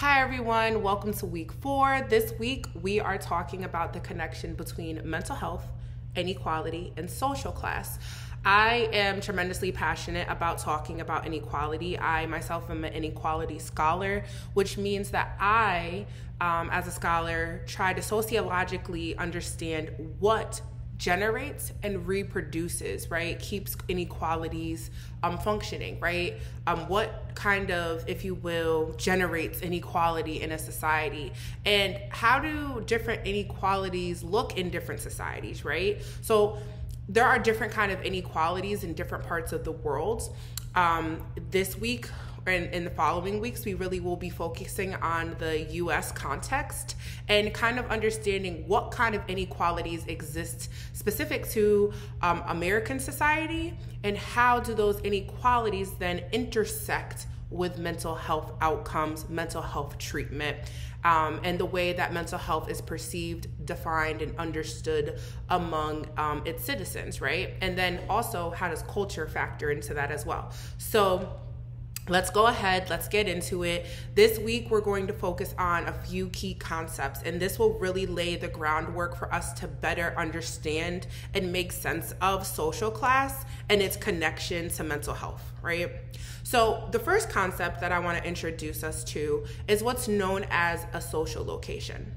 Hi, everyone. Welcome to week four. This week, we are talking about the connection between mental health, inequality, and social class. I am tremendously passionate about talking about inequality. I myself am an inequality scholar, which means that I, um, as a scholar, try to sociologically understand what generates and reproduces, right? Keeps inequalities um, functioning, right? Um, what kind of, if you will, generates inequality in a society? And how do different inequalities look in different societies, right? So there are different kind of inequalities in different parts of the world. Um, this week, in, in the following weeks, we really will be focusing on the US context and kind of understanding what kind of inequalities exist specific to um, American society and how do those inequalities then intersect with mental health outcomes, mental health treatment. Um, and the way that mental health is perceived, defined, and understood among um, its citizens, right? And then also, how does culture factor into that as well? So, Let's go ahead, let's get into it. This week, we're going to focus on a few key concepts, and this will really lay the groundwork for us to better understand and make sense of social class and its connection to mental health, right? So, the first concept that I want to introduce us to is what's known as a social location.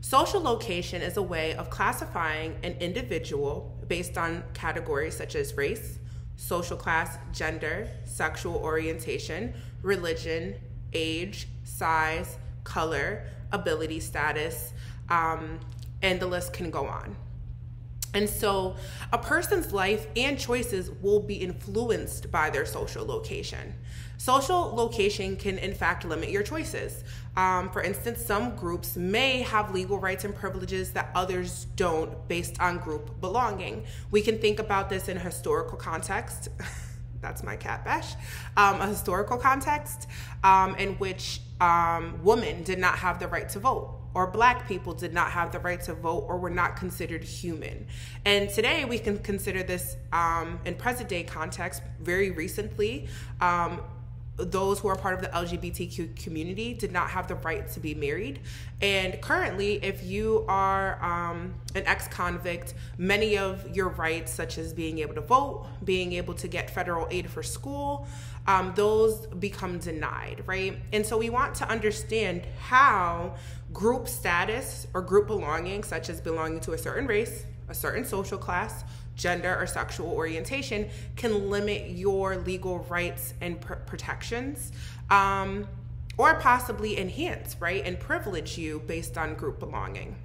Social location is a way of classifying an individual based on categories such as race, social class, gender, sexual orientation, religion, age, size, color, ability status, um, and the list can go on. And so a person's life and choices will be influenced by their social location. Social location can, in fact, limit your choices. Um, for instance, some groups may have legal rights and privileges that others don't based on group belonging. We can think about this in a historical context. That's my cat, Besh. Um, a historical context um, in which um, women did not have the right to vote or black people did not have the right to vote or were not considered human. And today we can consider this um, in present day context very recently. Um, those who are part of the LGBTQ community did not have the right to be married. And currently, if you are um, an ex convict, many of your rights, such as being able to vote, being able to get federal aid for school, um, those become denied, right? And so we want to understand how group status or group belonging, such as belonging to a certain race, a certain social class, gender or sexual orientation can limit your legal rights and pr- protections um, or possibly enhance, right, and privilege you based on group belonging.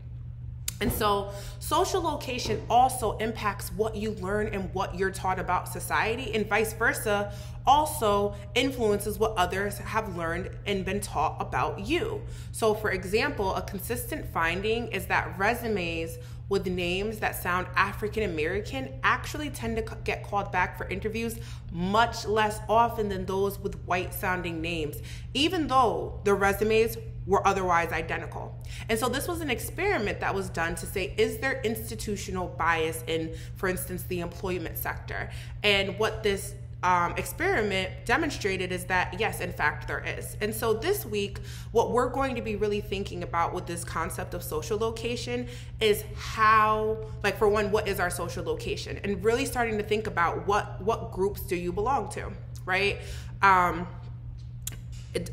And so, social location also impacts what you learn and what you're taught about society, and vice versa, also influences what others have learned and been taught about you. So, for example, a consistent finding is that resumes with names that sound African American actually tend to get called back for interviews much less often than those with white sounding names, even though the resumes were otherwise identical. And so this was an experiment that was done to say, is there institutional bias in, for instance, the employment sector? And what this um, experiment demonstrated is that yes, in fact, there is. And so this week, what we're going to be really thinking about with this concept of social location is how, like, for one, what is our social location, and really starting to think about what what groups do you belong to, right? Um,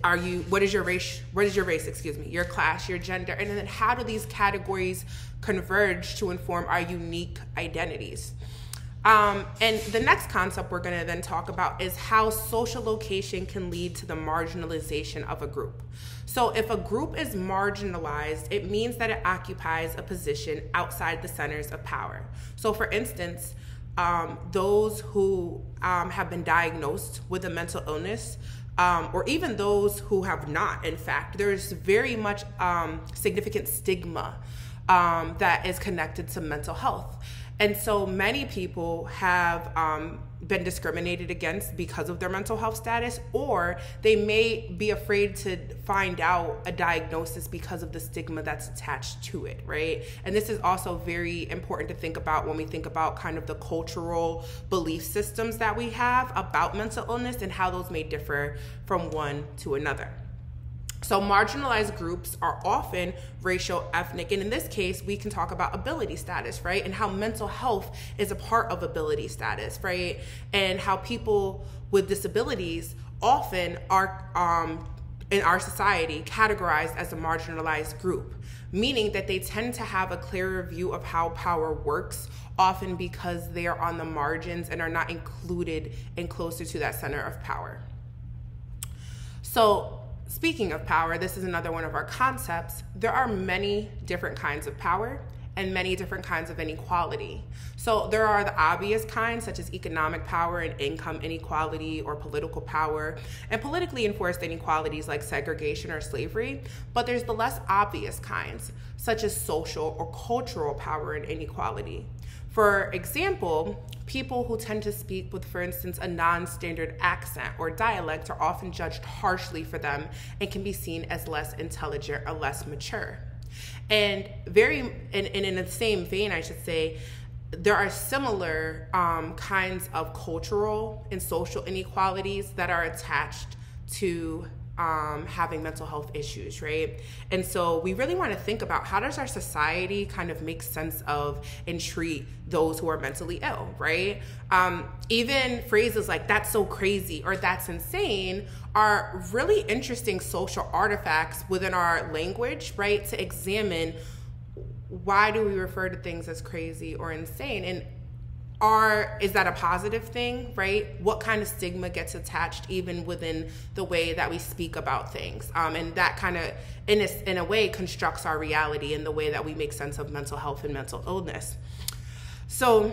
are you what is your race what is your race excuse me your class your gender and then how do these categories converge to inform our unique identities um, and the next concept we're going to then talk about is how social location can lead to the marginalization of a group. So, if a group is marginalized, it means that it occupies a position outside the centers of power. So, for instance, um, those who um, have been diagnosed with a mental illness, um, or even those who have not, in fact, there's very much um, significant stigma um, that is connected to mental health. And so many people have um, been discriminated against because of their mental health status, or they may be afraid to find out a diagnosis because of the stigma that's attached to it, right? And this is also very important to think about when we think about kind of the cultural belief systems that we have about mental illness and how those may differ from one to another. So, marginalized groups are often racial, ethnic, and in this case, we can talk about ability status, right? And how mental health is a part of ability status, right? And how people with disabilities often are um, in our society categorized as a marginalized group, meaning that they tend to have a clearer view of how power works, often because they are on the margins and are not included and closer to that center of power. So, Speaking of power, this is another one of our concepts. There are many different kinds of power and many different kinds of inequality. So there are the obvious kinds, such as economic power and income inequality or political power, and politically enforced inequalities like segregation or slavery. But there's the less obvious kinds, such as social or cultural power and inequality. For example, people who tend to speak with, for instance, a non standard accent or dialect are often judged harshly for them and can be seen as less intelligent or less mature. And very, and, and in the same vein, I should say, there are similar um, kinds of cultural and social inequalities that are attached to um, having mental health issues, right? And so we really want to think about how does our society kind of make sense of and treat those who are mentally ill, right? Um, even phrases like "that's so crazy" or "that's insane" are really interesting social artifacts within our language, right? To examine why do we refer to things as crazy or insane and are is that a positive thing right? What kind of stigma gets attached even within the way that we speak about things? Um, and that kind of in a, in a way constructs our reality in the way that we make sense of mental health and mental illness. So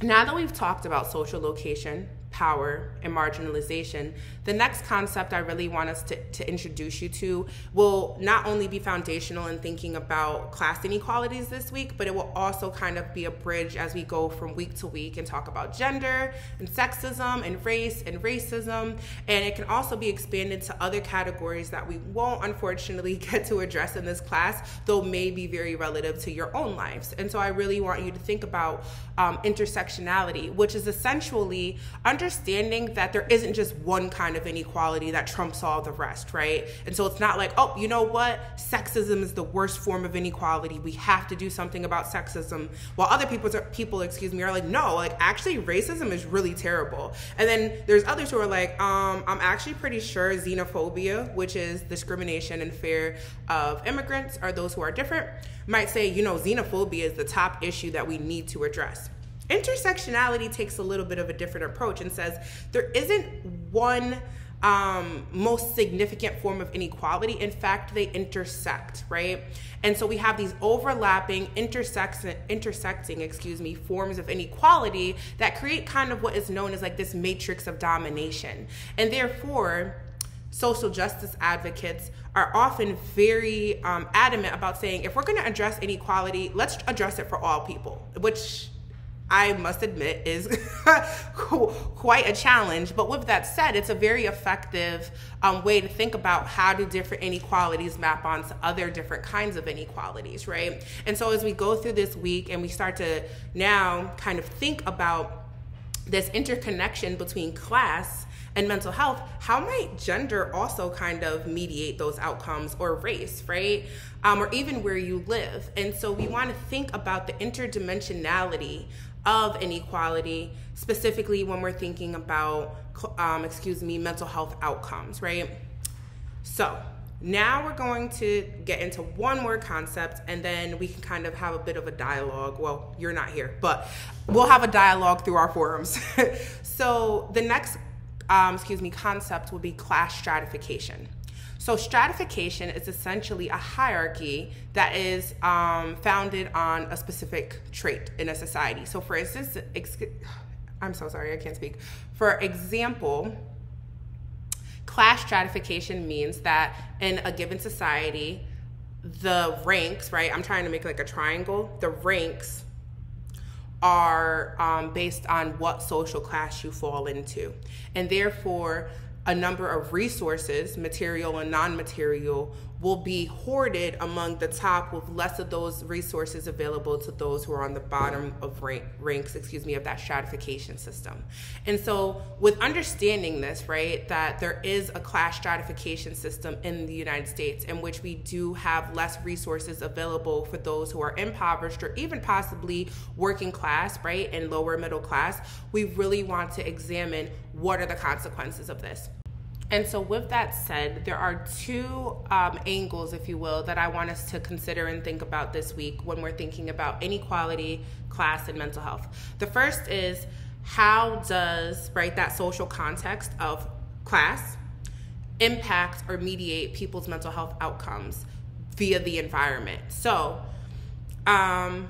now that we've talked about social location power and marginalization. The next concept I really want us to, to introduce you to will not only be foundational in thinking about class inequalities this week, but it will also kind of be a bridge as we go from week to week and talk about gender and sexism and race and racism. And it can also be expanded to other categories that we won't unfortunately get to address in this class, though may be very relative to your own lives. And so I really want you to think about um, intersectionality, which is essentially under understanding that there isn't just one kind of inequality that trumps all the rest, right? And so it's not like, oh, you know what? Sexism is the worst form of inequality. We have to do something about sexism. While other people, people, excuse me, are like, no, like actually racism is really terrible. And then there's others who are like, um, I'm actually pretty sure xenophobia, which is discrimination and fear of immigrants or those who are different, might say, you know, xenophobia is the top issue that we need to address. Intersectionality takes a little bit of a different approach and says there isn't one um, most significant form of inequality. In fact, they intersect, right? And so we have these overlapping, intersecting, intersecting, excuse me, forms of inequality that create kind of what is known as like this matrix of domination. And therefore, social justice advocates are often very um, adamant about saying if we're going to address inequality, let's address it for all people, which I must admit, is quite a challenge. But with that said, it's a very effective um, way to think about how do different inequalities map onto other different kinds of inequalities, right? And so as we go through this week and we start to now kind of think about this interconnection between class and mental health, how might gender also kind of mediate those outcomes or race, right? Um, or even where you live. And so we want to think about the interdimensionality of inequality, specifically when we're thinking about, um, excuse me, mental health outcomes, right? So now we're going to get into one more concept and then we can kind of have a bit of a dialogue. Well, you're not here, but we'll have a dialogue through our forums. so the next, um, excuse me, concept will be class stratification. So, stratification is essentially a hierarchy that is um, founded on a specific trait in a society. So, for instance, ex- I'm so sorry, I can't speak. For example, class stratification means that in a given society, the ranks, right? I'm trying to make like a triangle. The ranks are um, based on what social class you fall into. And therefore, a number of resources, material and non material, will be hoarded among the top with less of those resources available to those who are on the bottom of rank, ranks excuse me of that stratification system. And so with understanding this right that there is a class stratification system in the united states in which we do have less resources available for those who are impoverished or even possibly working class right and lower middle class we really want to examine what are the consequences of this and so, with that said, there are two um, angles, if you will, that I want us to consider and think about this week when we're thinking about inequality, class, and mental health. The first is how does, right, that social context of class impact or mediate people's mental health outcomes via the environment? So, um,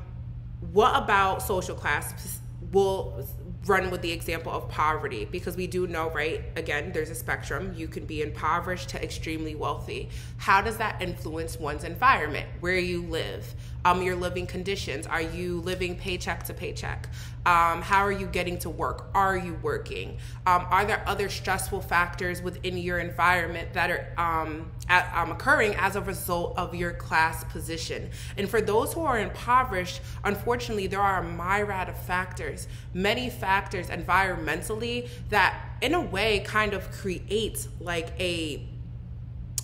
what about social class will run with the example of poverty because we do know, right? Again, there's a spectrum. You can be impoverished to extremely wealthy. How does that influence one's environment, where you live? um, your living conditions. Are you living paycheck to paycheck? Um, how are you getting to work? Are you working? Um, are there other stressful factors within your environment that are um, at, um, occurring as a result of your class position? And for those who are impoverished, unfortunately, there are a myriad of factors, many factors environmentally that, in a way, kind of create like a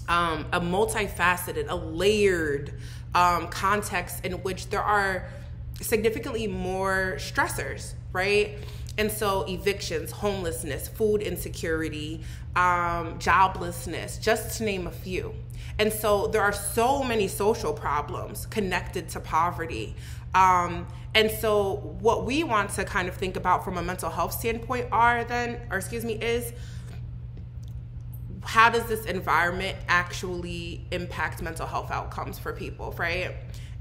um, a multifaceted, a layered um, context in which there are significantly more stressors, right? And so, evictions, homelessness, food insecurity, um, joblessness, just to name a few. And so, there are so many social problems connected to poverty. Um, and so, what we want to kind of think about from a mental health standpoint are then, or excuse me, is how does this environment actually impact mental health outcomes for people, right?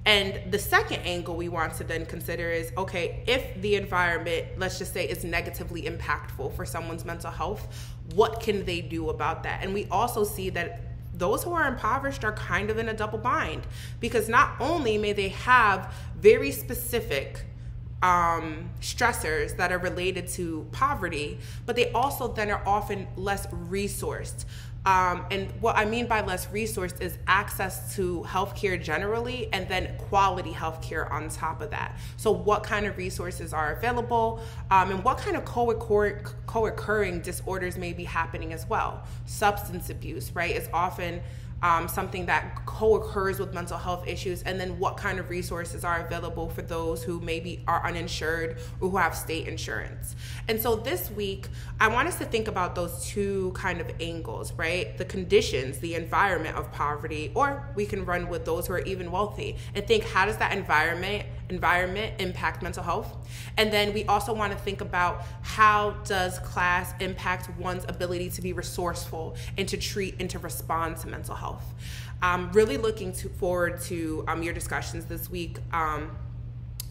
And the second angle we want to then consider is okay, if the environment, let's just say, is negatively impactful for someone's mental health, what can they do about that? And we also see that those who are impoverished are kind of in a double bind because not only may they have very specific um, stressors that are related to poverty, but they also then are often less resourced. Um, and what I mean by less resourced is access to healthcare generally and then quality healthcare on top of that. So, what kind of resources are available um, and what kind of co occurring disorders may be happening as well? Substance abuse, right, is often um, something that co-occurs with mental health issues and then what kind of resources are available for those who maybe are uninsured or who have state insurance. And so this week i want us to think about those two kind of angles right? The conditions the environment of poverty or we can run with those who are even wealthy and think how does that environment environment impact mental health and then we also want to think about how does class impact one's ability to be resourceful and to treat and to respond to mental health i'm really looking to, forward to um, your discussions this week um,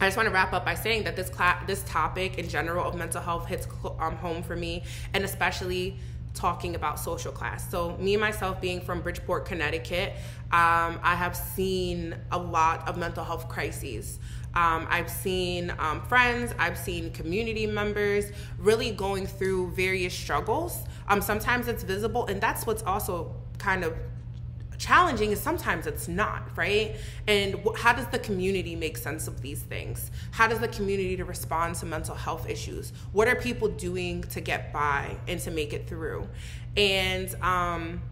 I just want to wrap up by saying that this class, this topic in general of mental health hits um, home for me, and especially talking about social class. So, me myself being from Bridgeport, Connecticut, um, I have seen a lot of mental health crises. Um, I've seen um, friends, I've seen community members really going through various struggles. Um, sometimes it's visible, and that's what's also kind of challenging is sometimes it's not right? And how does the community make sense of these things? How does the community to respond to mental health issues? What are people doing to get by and to make it through? And um,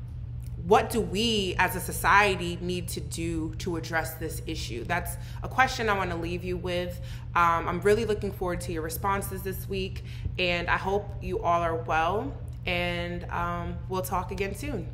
what do we as a society need to do to address this issue? That's a question I want to leave you with. Um, I'm really looking forward to your responses this week, and I hope you all are well. And um, we'll talk again soon.